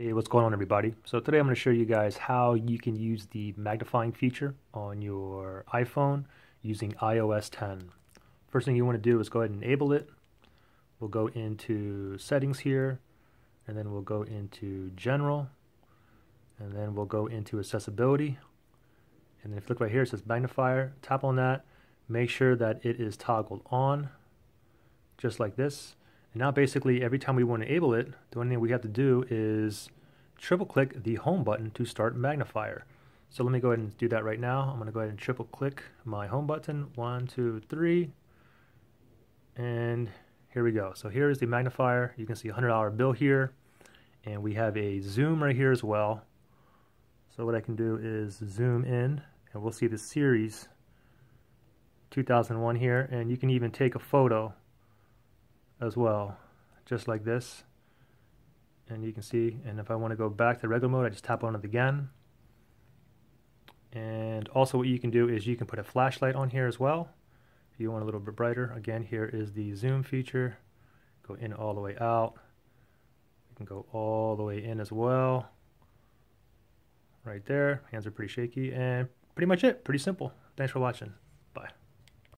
Hey, what's going on everybody? So today I'm going to show you guys how you can use the magnifying feature on your iPhone using iOS 10. First thing you want to do is go ahead and enable it. We'll go into settings here and then we'll go into general and then we'll go into accessibility and then if you look right here it says magnifier tap on that make sure that it is toggled on just like this and now basically every time we want to enable it, the only thing we have to do is triple click the home button to start magnifier. So let me go ahead and do that right now. I'm going to go ahead and triple click my home button. One, two, three. And here we go. So here is the magnifier. You can see a $100 bill here. And we have a zoom right here as well. So what I can do is zoom in and we'll see the series 2001 here. And you can even take a photo as well, just like this. And you can see, and if I want to go back to regular mode, I just tap on it again. And also what you can do is you can put a flashlight on here as well. If you want a little bit brighter, again, here is the zoom feature. Go in all the way out. You can go all the way in as well. Right there, hands are pretty shaky, and pretty much it, pretty simple. Thanks for watching.